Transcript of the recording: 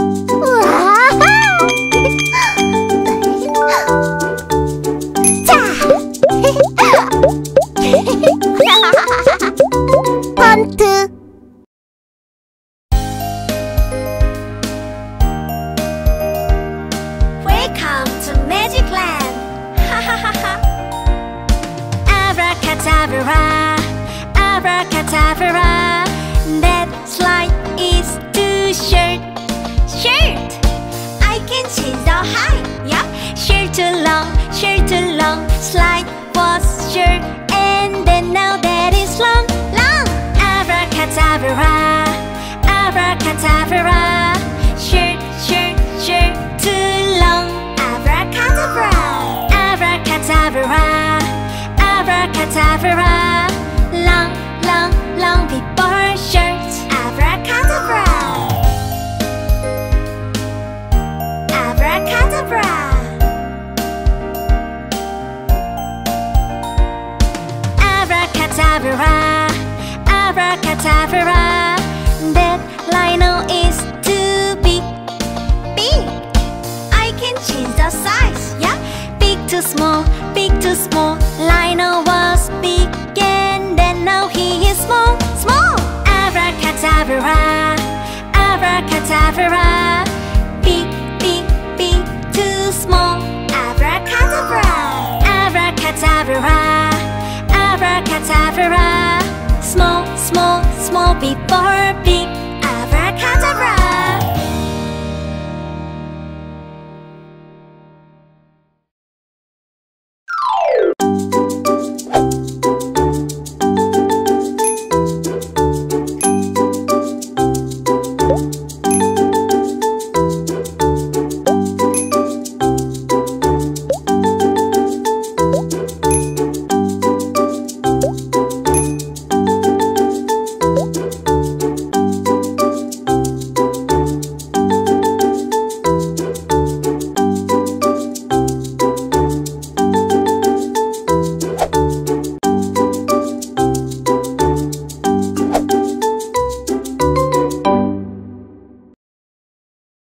Abracadabra, abracadabra. That slide too long, shirt too long. Slide was short, and then now that is long, long. Abracadabra, abracadabra. Short, short, short, too long. Abracadabra, abracadabra, abracadabra. Long, long, long before short. Abracadabra, abracadabra. Abracadabra, abracadabra. That lino is too big, big. I can change the size, yeah. Big to small, big to small. Lino was big and then now he is small, small. Abracadabra, abracadabra. Abracadabra. Small, small, small before big,